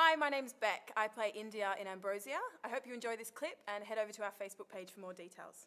Hi, my name's Beck. I play India in Ambrosia. I hope you enjoy this clip and head over to our Facebook page for more details.